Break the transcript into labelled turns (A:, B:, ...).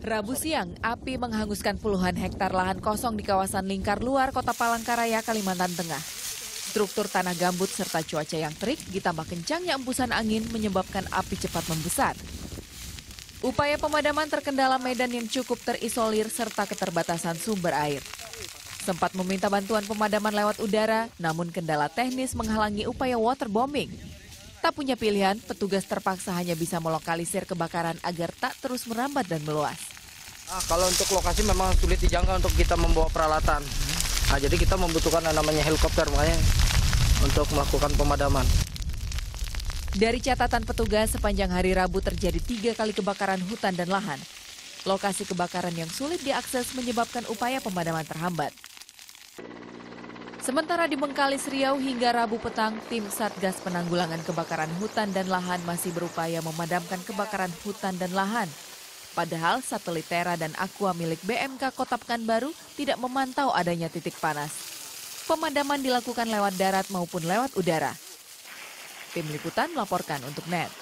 A: Rabu siang, api menghanguskan puluhan hektar lahan kosong di kawasan lingkar luar kota Palangkaraya, Kalimantan Tengah. Struktur tanah gambut serta cuaca yang terik ditambah kencangnya embusan angin menyebabkan api cepat membesar. Upaya pemadaman terkendala medan yang cukup terisolir serta keterbatasan sumber air. Sempat meminta bantuan pemadaman lewat udara, namun kendala teknis menghalangi upaya waterbombing. Tak punya pilihan, petugas terpaksa hanya bisa melokalisir kebakaran agar tak terus merambat dan meluas.
B: Ah, kalau untuk lokasi memang sulit dijangkau untuk kita membawa peralatan. Nah, jadi kita membutuhkan yang namanya helikopter makanya untuk melakukan pemadaman.
A: Dari catatan petugas, sepanjang hari Rabu terjadi tiga kali kebakaran hutan dan lahan. Lokasi kebakaran yang sulit diakses menyebabkan upaya pemadaman terhambat. Sementara di Bengkalis Riau hingga Rabu petang, tim Satgas Penanggulangan Kebakaran Hutan dan Lahan masih berupaya memadamkan kebakaran hutan dan lahan. Padahal satelit Tera dan Aqua milik BMK Kota Pekanbaru tidak memantau adanya titik panas. Pemadaman dilakukan lewat darat maupun lewat udara. Tim Liputan melaporkan untuk NET.